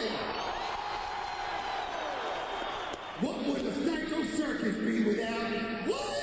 say. What would the Psycho Circus be without What?